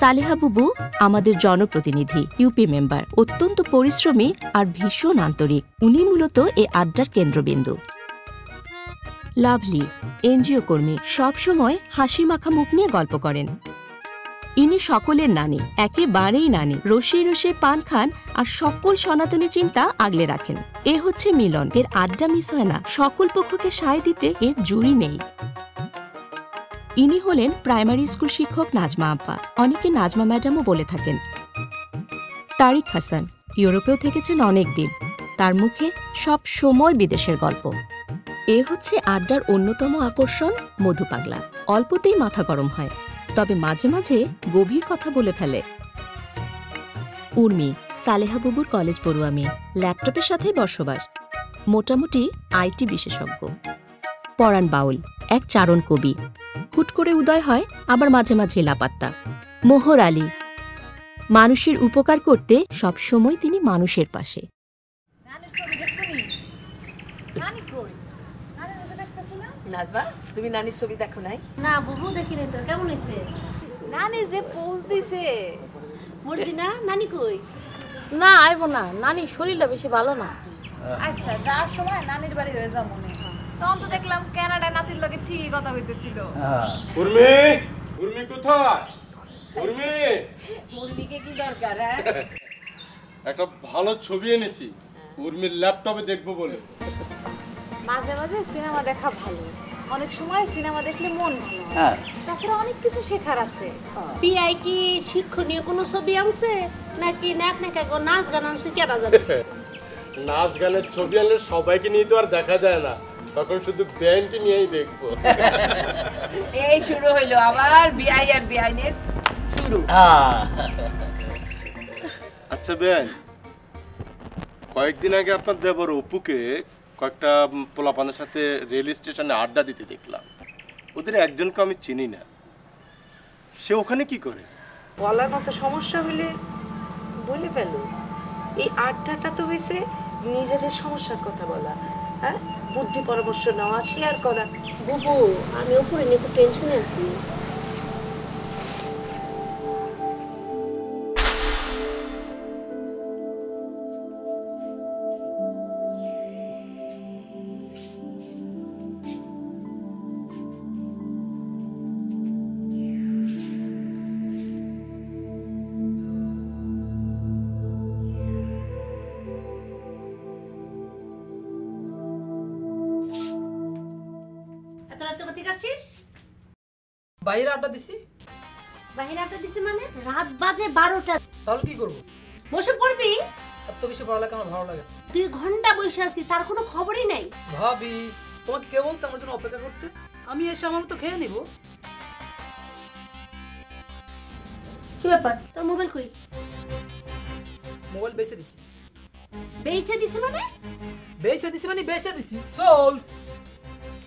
সালেহা বুবু আমাদের জনপ্রতিনিধি, ইউপি মেম্বার। অত্যন্ত পরিশ্রমী আর ভীষণ আন্তরিক। উনি মূলত এই আড্ডার কেন্দ্রবিন্দু। লাভলি, এনজিও কর্মী, সবসময় হাসি মাখা মুখ নিয়ে গল্প করেন। ইনি সকলের নানি, একেবারেই নানি। রসে রসে পান খান আর সকল সনাতনী চিন্তা আগলে রাখেন। এ হচ্ছে মিলন। এর আড্ডা মিস হয় না। সকল পক্ষকে সায় দিতে এর জুড়ি নেই। ইনি হলেন প্রাইমারি স্কুল শিক্ষক নাজমা আব্বা। অনেকে নাজমা ম্যাডামও বলে থাকেন। তারিক হাসান, ইউরোপেও থেকেছেন অনেক দিন। তার মুখে সব সময় বিদেশের গল্প। এ হচ্ছে আড্ডার অন্যতম আকর্ষণ, মধু পাগলা। অল্পতেই মাথা গরম হয়, তবে মাঝে মাঝে গভীর কথা বলে ফেলে। উর্মি, সালেহা বুবুর কলেজ পড়ুয়া মেয়ে, ল্যাপটপের সাথে বসবাস। মোটামুটি আইটি বিশেষজ্ঞ। পরাণ বাউল, এক চারণ কবি। হুট করে উদয় হয় আবার মাঝে মাঝে লাপাত্তা। মোহর আলী। মানুষের উপকার করতে সবসময় তিনি মানুষের পাশে। নানির ছবি দেখছনি নানি কই? নানির মতো দেখতেছি না? নাজবা তুমি নানির ছবি দেখো নাই? না বুবু দেখি নাই তো কেমন হয়েছে নানি যে পোজ দিছে। মর্জি না? নানি কই? না আইব না। নানি শরীরটা বেশি ভালো না। আচ্ছা যাওয়ার সময় নানির বাড়ি হয়ে যাও মনে তখন তো দেখলাম কানাডায় নাতির লগে ঠিকই কথা হইতেছিল উর্মি উর্মি কোথায়? উর্মি। মুরগিকে কি দরকার হ্যাঁ? একটা ভালো ছবি এনেছি। উর্মির ল্যাপটপে দেখব বলে। মাঝে মাঝে সিনেমা দেখা ভালো। অনেক সময় সিনেমা দেখলে মন ভালো হ্যাঁ। তাছাড়া অনেক কিছু শেখার আছে। পিআই কি শিক্ষণীয় কোনো ছবি আনছে? নাকি নাক নাকা গো নাচ গান আনছে কেটা যাবে নাচ গানের ছবি আনলে সবাইকে নিয়ে তো আর দেখা যায় না। তখন শুধু ব্যান্ডকে নিয়েই দেখব। এই শুরু হইল আবার বিআই আর বিআইনের শুরু। আচ্ছা বেন কয়েকদিন আগে আপনার দেবর অপুকে কয়েকটা পোলাপানের সাথে রেল স্টেশনে আড্ডা দিতে দেখলাম। ওদের একজনকে আমি চিনি না। সে ওখানে কি করে? বলার মতো সমস্যা হলে বলে ফেলো। এই আড্ডাটা তো হয়েছে নিজেদের সমস্যার কথা বলা হ্যাঁ? বুদ্ধি পরামর্শ নেওয়া শেয়ার করা। বুবু আমি ওপরে নিয়ে খুব টেনশনে আছি। আসছিস? বাইরে আড্ডা দিছি। বাহিরে আড্ডা দিছে মানে? রাত বাজে বারোটা। তাহলে কি করব? বসে পড়বি? এত বেশি পড়ালেখা আমার ভালো লাগে। দুই ঘণ্টা বসে আছি তার কোনো খবরই নাই। ভাবি তোমাকে কে বলছে আমার জন্য অপেক্ষা করতে? আমি এসে আমার তো খেয়ে নিব। কি ব্যাপার? তোর মোবাইল কই? মোবাইল বেচে দিছি। বেচে দিছে মানে? বেচে দিছি মানে বেচে দিছি। চল।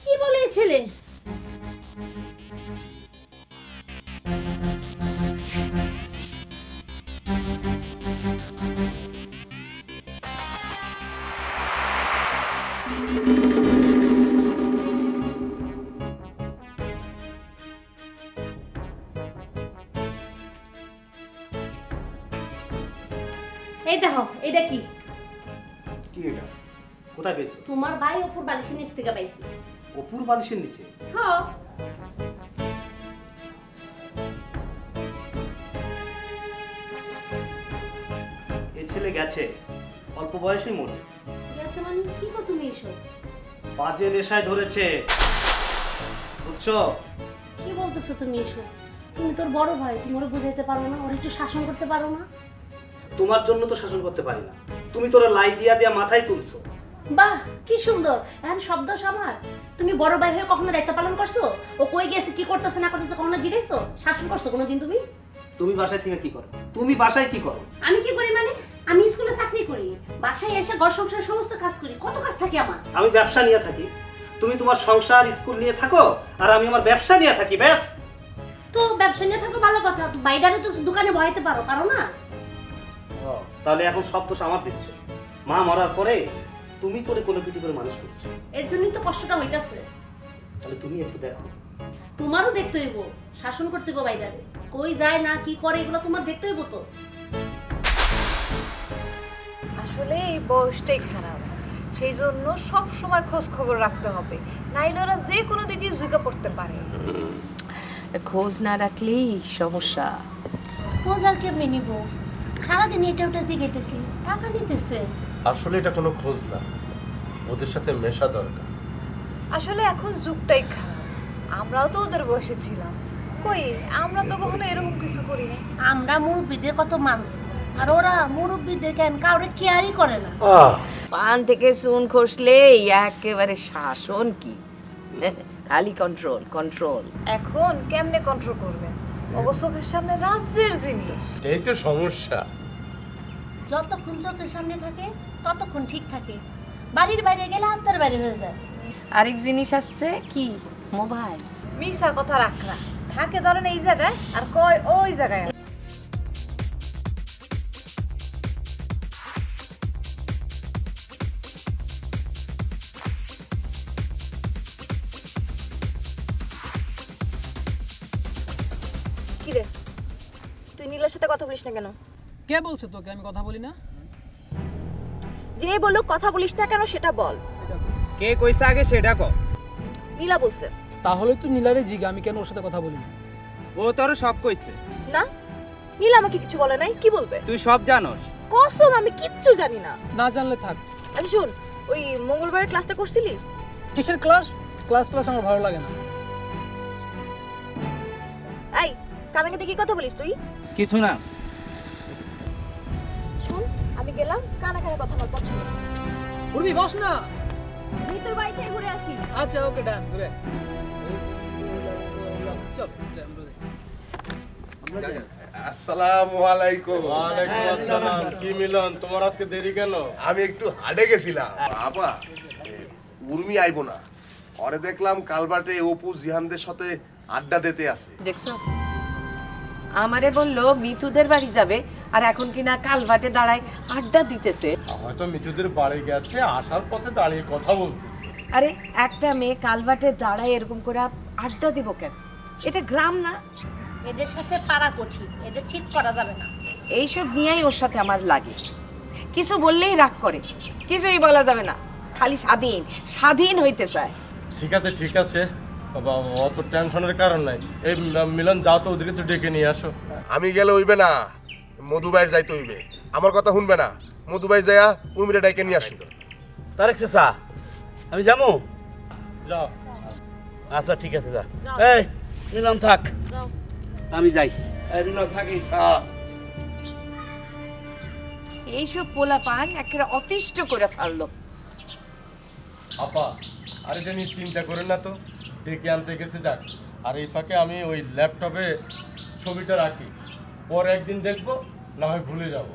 কি বলে ছেলে? এই দেখো এটা কি? কি এটা? কোথায় পেয়েছ? তোমার ভাই ওপর বালিশের নিচ থেকে পাইছি। অপুর বালিশের নিচে? হ্যাঁ। এ ছেলে গেছে। অল্প বয়সেই মরে গেছে মানে কি কো তুমি এসব? বাজে নেশায় ধরেছে। বুঝছ? কি বলতেছো তুমি এসব? তুমি তোর বড় ভাই তুমি ওরা বুঝাইতে পারো না ওর একটু শাসন করতে পারো না? তোমার জন্য তো শাসন করতে পারি না। তুমি তোরা লাই দিয়া দিয়া মাথায় তুলছো। বাহ কি সুন্দর। এখন শব্দ আমার তুমি বড় ভাই হয়ে কখনো দায়িত্ব পালন করছ? ও কই গেছে কি করতেছে না করতেছে কখনো জিজ্ঞেসো শাসন করছ কোনোদিন তুমি? তুমি বাসায় থেকে কি করো? তুমি বাসায় কি করো? আমি কি করি মানে? আমি স্কুলে চাকরি করি। বাসায় এসে ঘর সংসার সমস্ত কাজ করি। কত কাজ থাকে আমার? আমি ব্যবসা নিয়ে থাকি। তুমি তোমার সংসার স্কুল নিয়ে থাকো আর আমি আমার ব্যবসা নিয়ে থাকি ব্যাস। তো ব্যবসা নিয়ে থাকো ভালো কথা। বাইরে তো দোকানে বহাইতে পারো পারো না? তাহলে এখন সব দোষ আমার দিচ্ছ। মা মরার পরে তুমি করে কোনো পিটি করে মানুষ করছ। এর জন্যই তো কষ্টটা হইতাছে। তাহলে তুমি একটু দেখো। তোমারও দেখতে হইব শাসন করতে হইব বাইরে। কই যায় না কি করে এগুলো তোমার দেখতে হইব তো। আসলে এই বয়সটাই খারাপ। সেই জন্য সব সময় খোঁজ খবর রাখতে হবে। নাইলে ওরা যে কোনো দিকে ঝুঁকে পড়তে পারে। খোঁজ না রাখলেই সমস্যা। খোঁজ আর কেমনি নিব? সারাদিন এটা ওটা জিগাইতেছি টাকা নিতেছে। আসলে এটা কোনো খোঁজ না। ওদের সাথে মেশা দরকার। আসলে এখন যুগটাই খারাপ। আমরাও তো ওদের বয়সে ছিলাম। কই আমরা তো কখনো এরকম কিছু করি না আমরা মুরব্বীদের কত মানছি আর ওরা মুরব্বীদের কেন কাউরে কেয়ারই করে না। পান থেকে চুন খসলে একেবারে শাসন কি? খালি কন্ট্রোল কন্ট্রোল এখন কেমনে কন্ট্রোল করবেন? অবশ্য চোখের সামনে রাজ্যের জিনিস। এই তো সমস্যা। যতক্ষণ চোখের সামনে থাকে ততক্ষণ ঠিক থাকে। বাড়ির বাইরে গেলে আত্মার বাইরে হয়ে যায়। আরেক জিনিস আসছে কি? মোবাইল। মিশা কথা রাখরা থাকে ধরেন এই জায়গায় আর কয় ওই জায়গায় কিরে? তুই নীলার সাথে কথা বলিস না কেন? কে বলছে তোকে? আমি কথা বলি না? যে বলল কথা বলিস না কেন সেটা বল। কে কইছে আগে সেটা ক। নীলা বলছে। তাহলে তুই নীলারে জিগা আমি কেন ওর সাথে কথা বলি না? ও তোর সব কইছে। না নীলা আমাকে কিছু বলে নাই কি বলবে? তুই সব জানোস। কসম আমি কিচ্ছু জানি না। না জানলে থাক। আচ্ছা শুন ওই মঙ্গলবারের ক্লাসটা করছিলি? কিসের ক্লাস ক্লাস ক্লাস আমার ভালো লাগে না। কানাকাটি কি কথা বলিস তুই? কিছু না। শুন আমি গেলাম কানাকানি কথা আমার পছন্দ। উর্মি বস না। আমি তোর ঘুরে আসি। আচ্ছা ওকে ডান ঘুরে। চল আসসালামু আলাইকুম। ওয়ালাইকুম আসসালাম কি মিলন? তোমার আজকে দেরি কেন? আমি একটু হাটে গেছিলাম। বাবা উর্মি আইবো না। পরে দেখলাম কালবাটে অপু জিহানদের সাথে আড্ডা দিতে আছে দেখছ? আমারে বলল মিতুদের বাড়ি যাবে আর এখন কিনা কালভাটে দাঁড়ায় আড্ডা দিতেছে। হয়তো মিঠুদের বাড়ি গেছে আসার পথে দাঁড়িয়ে কথা বলতেছে। আরে একটা মেয়ে কালভাটে দাঁড়ায় এরকম করে আড্ডা দিব কেন? এটা গ্রাম না? এদের সাথে পারা কঠিন এদের ঠিক করা যাবে না। এইসব নিয়েই ওর সাথে আমার লাগে। কিছু বললেই রাগ করে কিছুই বলা যাবে না। খালি স্বাধীন স্বাধীন হইতে চায়। ঠিক আছে ঠিক আছে। অত টেনশনের কারণ নাই। এই মিলন যাও তো ওদেরকে তো ডেকে নিয়ে আসো। আমি গেলে হইবে না। মধুবাইয়ের যাইতে হইবে। আমার কথা শুনবে না। মধুবাই যাইয়া উর্মিরে ডাইকে নিয়ে আসুক। তারেক চাচা আমি যাব যাও। আচ্ছা ঠিক আছে যা। এই নিলাম থাক। আমি যাই। এই নিলাম থাকি এইসব পোলা পান একেবারে অতিষ্ঠ করে ছাড়লো। আপা আর এটা নিয়ে চিন্তা করেন না তো। ডেকে আনতে গেছে, যাক। আর এই ফাঁকে আমি ওই ল্যাপটপে ছবিটা রাখি। পরে একদিন দেখব, না হয় ভুলে যাব।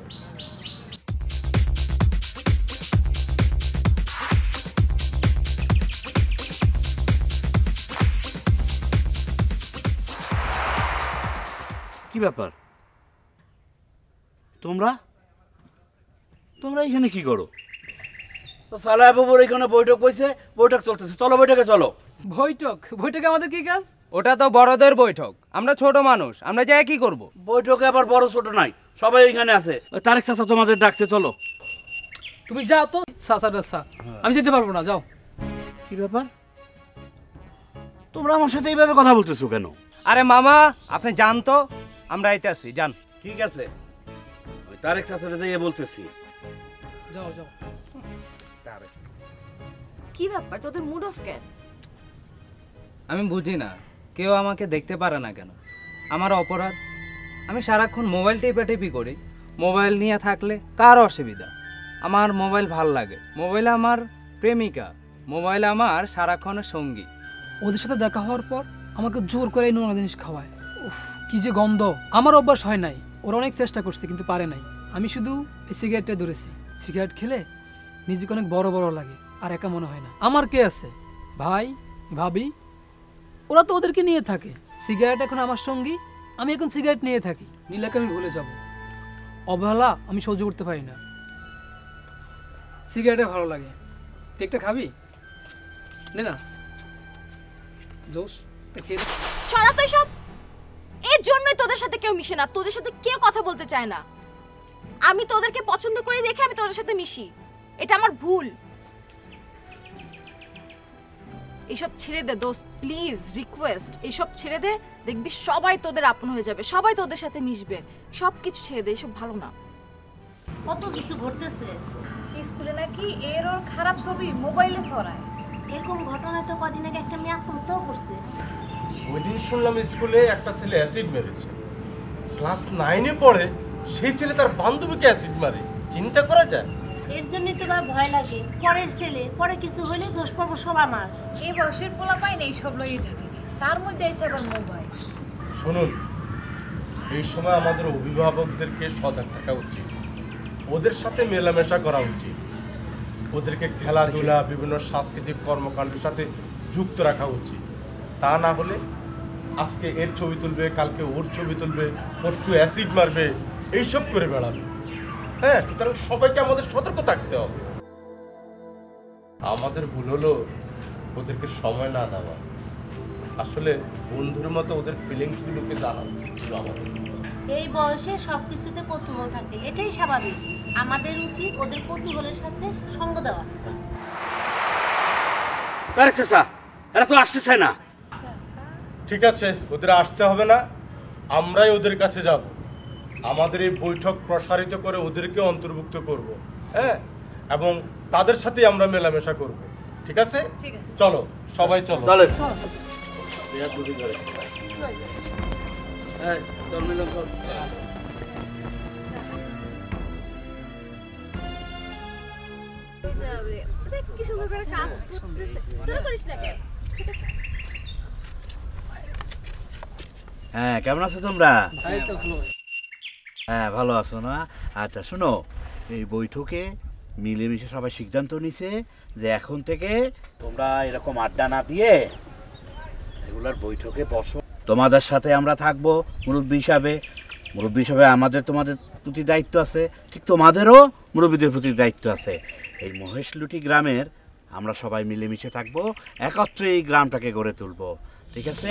কি ব্যাপার? তোমরা? তোমরা এখানে কি করো? তো সালাহ বাবুর এখানে বৈঠক হয়েছে বৈঠক চলতেছে। চলো বৈঠকে চলো। বৈঠক। বৈঠকে আমাদের কি কাজ? ওটা তো বড়দের বৈঠক। আমরা ছোট মানুষ আমরা যাই কি করব? বৈঠকে আবার বড় ছোট নাই সবাই এখানে আছে। তারেক চাচা তোমাদের ডাকছে চলো। তুমি যাও তো। সাসা ডাসা আমি যেতে পারব না যাও। কি ব্যাপার? তোমরা আমার সাথে এইভাবে কথা বলতেছো কেন? আরে মামা আপনি জান তো। আমরা আইতে আছি জান ঠিক আছে। ওই তারেক চাচাটা যাইয়ে বলতেছি। যাও যাও। কি ব্যাপার? তোদের মুড অফ কেন? আমি বুঝি না। কেউ আমাকে দেখতে পারে না কেন? আমার অপরাধ? আমি সারাক্ষণ মোবাইল টেপাটেপি করি। মোবাইল নিয়ে থাকলে কার অসুবিধা? আমার মোবাইল ভালো লাগে। মোবাইল আমার প্রেমিকা। মোবাইল আমার সারাক্ষণের সঙ্গী। ওদের সাথে দেখা হওয়ার পর আমাকে জোর করে এই নোংরা জিনিস খাওয়ায়। উফ, কি যে গন্ধ। আমার অভ্যাস হয় নাই। ওরা অনেক চেষ্টা করছে, কিন্তু পারে নাই। আমি শুধু এই সিগারেটটা ধরেছি। সিগারেট খেলে নিজেকে অনেক বড় বড় লাগে, আর একা মনে হয় না। আমার কে আছে? ভাই? ভাবি? ওরা তো ওদেরকে নিয়ে থাকে। সিগারেট এখন আমার সঙ্গী, আমি এখন সিগারেট নিয়ে থাকি। নীলাকে আমি ভুলে যাব। অবহেলা আমি সহ্য করতে পারি না। সিগারেটে ভালো লাগে। তুই একটা খাবি? নে না। দে। সরা তো সব এর জন্যই তোদের সাথে কেউ মিশে না। তোদের সাথে কেউ কথা বলতে চায় না। আমি তোদেরকে পছন্দ করে দেখে আমি তোদের সাথে মিশি। এটা আমার ভুল। এসব ছেড়ে দে, দোস্ত। প্লিজ রিকোয়েস্ট এসব ছেড়ে দে দেখবি সবাই তোদের আপন হয়ে যাবে সবাই তোদের সাথে মিশবে সব কিছু ছেড়ে দে এসব ভালো না। কত কিছু ঘটতেছে। স্কুলে নাকি এর ওর খারাপ ছবি মোবাইলে ছড়ায়। এরকম ঘটনায় তো কদিন আগে একটা মেয়ে আত্মহত্যাও করছে। ওই দিন শুনলাম স্কুলে একটা ছেলে অ্যাসিড মেরেছে। ক্লাস নাইনে পড়ে সেই ছেলে তার বান্ধবীকে অ্যাসিড মারে। চিন্তা করা যায়? এর জন্যই তো বা ভয় লাগে। পরের ছেলে পরে কিছু হইলে দোষ পাবো সব আমার। এই বয়সের পোলা পাই না এইসব লইয়ে থাকে। তার মধ্যে এসে আবার মোবাইল শুনুন এই সময় আমাদের অভিভাবকদেরকে সজাগ থাকা উচিত। ওদের সাথে মেলামেশা করা উচিত। ওদেরকে খেলাধুলা বিভিন্ন সাংস্কৃতিক কর্মকাণ্ডের সাথে যুক্ত রাখা উচিত। তা না হলে আজকে এর ছবি তুলবে কালকে ওর ছবি তুলবে পরশু অ্যাসিড মারবে এইসব করে বেড়াবে। হ্যাঁ সুতরাং সবাইকে আমাদের সতর্ক থাকতে হবে। আমাদের ভুল হলো ওদেরকে সময় না দেওয়া। আসলে বন্ধুর মতো ওদের ফিলিংসগুলোকে জানা উচিত আমাদের এই বয়সে সবকিছুতে কৌতূহল থাকে এটাই স্বাভাবিক। আমাদের উচিত ওদের কৌতূহলের সাথে সঙ্গ দেওয়া। তারে চেষা এরা তো আসতে চায় না। ঠিক আছে ওদের আসতে হবে না। আমরাই ওদের কাছে যাব। আমাদের এই বৈঠক প্রসারিত করে ওদেরকে অন্তর্ভুক্ত করব হ্যাঁ? এবং তাদের সাথেই আমরা মেলামেশা করব ঠিক আছে? চলো সবাই চলো। চলে দুটি করে এই, চল মিলন কর। কি সুন্দর করে কাজ করতেছে। তোরা করিস না কেন? হ্যাঁ কেমন আছো তোমরা? এই তো ভালো। হ্যাঁ ভালো আছো না? আচ্ছা শোনো, এই বৈঠকে মিলেমিশে সবাই সিদ্ধান্ত নিছে যে এখন থেকে তোমরা এরকম আড্ডা না দিয়ে রেগুলার বৈঠকে বসো। তোমাদের সাথে আমরা থাকব মুরব্বী হিসাবে। মুরব্বী হিসাবে আমাদের তোমাদের প্রতি দায়িত্ব আছে, ঠিক তোমাদেরও মুরব্বীদের প্রতি দায়িত্ব আছে। এই মহেশলুটি গ্রামের আমরা সবাই মিলেমিশে থাকব, একত্রে এই গ্রামটাকে গড়ে তুলবো, ঠিক আছে?